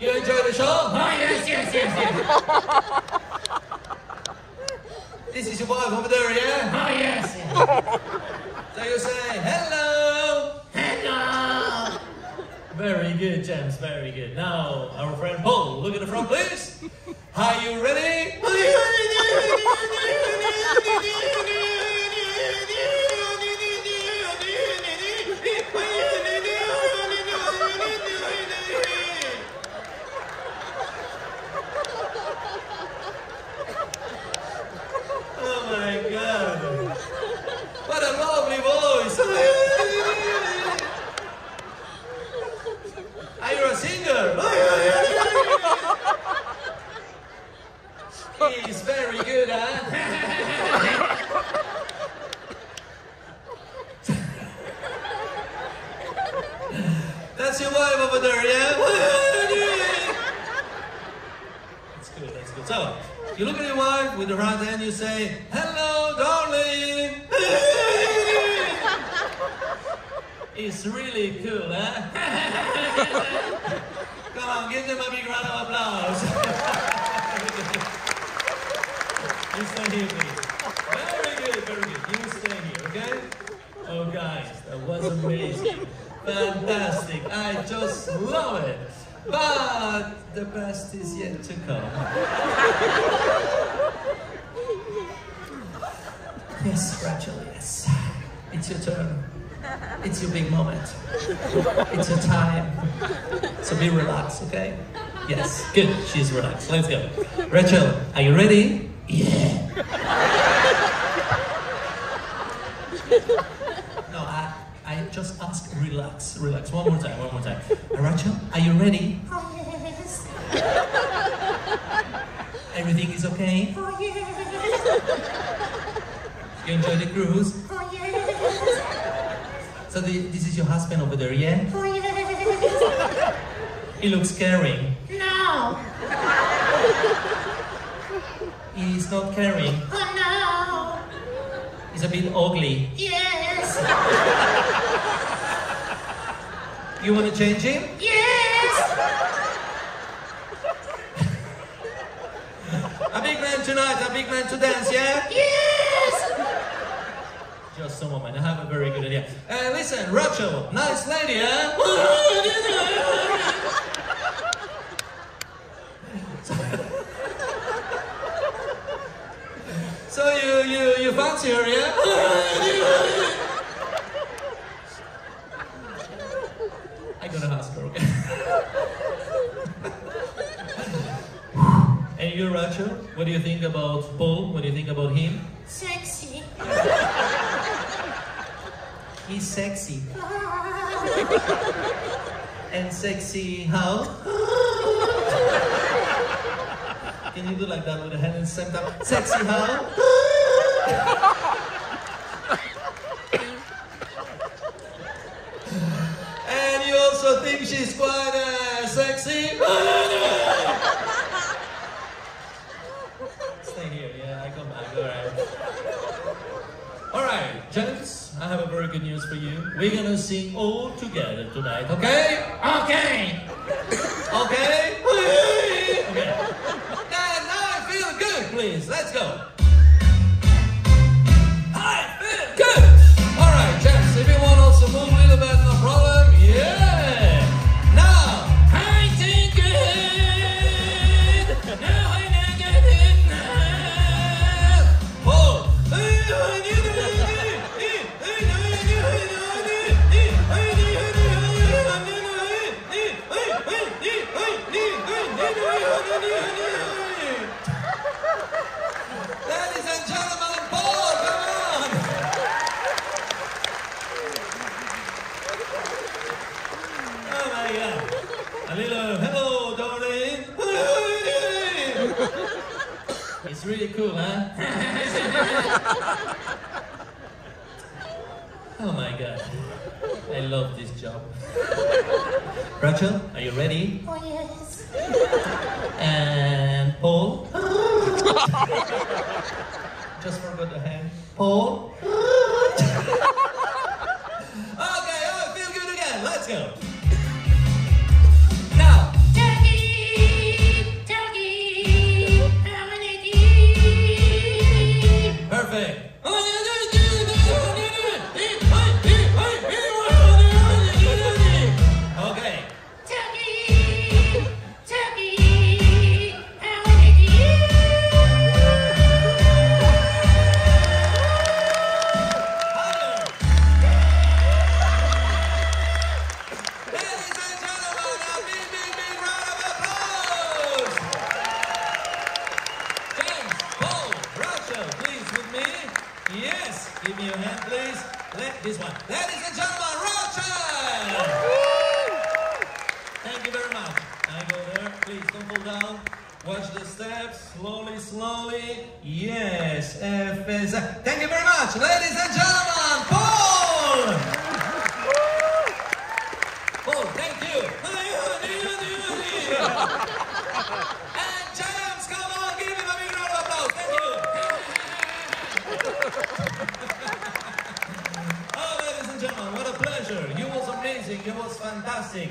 You enjoy the show? Oh, yes, yes, yes, yes. This is your wife over there, yeah? Oh, yes. So you say, hello! Hello. Very good, James, very good. Now, our friend Paul, look at the front, please. Are you ready? Are a singer? He's very good, huh? That's your wife over there, yeah? That's good, that's good. So, you look at your wife with the right hand, you say, Hello, darling! It's really cool, huh? Eh? Give them a big round of applause. you stay here, please. Very good, very good. You stay here, okay? Oh, guys, that was amazing. Fantastic. I just love it. But the best is yet to come. Yes, Rachel, yes. It's your turn. It's your big moment. It's your time. So be relaxed, okay? Yes, good. She's relaxed. Let's go. Rachel, are you ready? Yeah. No, I, I just ask relax, relax. One more time, one more time. Rachel, are you ready? Oh, yes. Everything is okay? Oh, yes. You enjoy the cruise? Oh, yes. So the, this is your husband over there, yeah? Oh, yes. He looks caring. No. He's not caring. Oh, no. He's a bit ugly. Yes. You want to change him? Yes. A big man tonight, a big man to dance, yeah? Yes. Just a moment, I have a very good idea. Uh, listen, Rachel, nice lady, huh? So you, you, you fancy her, yeah? I'm gonna ask her, okay? and you, Rachel, what do you think about Paul? What do you think about him? Sexy. He's sexy. And sexy how? Can you do like that with the hand and same time? Sexy how? and you also think she's quite uh, sexy? Stay here, yeah, I come back, alright. Alright, gents, I have a very good news for you. We're gonna sing all together tonight, okay? Okay. Okay? wins. Let's go. It's really cool, huh? oh my god. I love this job. Rachel, are you ready? Oh, yes. And Paul. Just forgot the hand. Paul. Give me your hand, please. Let this one. Ladies and gentlemen, Rachel. Thank you very much. I go there. Please don't fall down. Watch the steps. Slowly, slowly. Yes. F is. Thank you very much, ladies and gentlemen. Paul. Paul, thank you. Fantastic.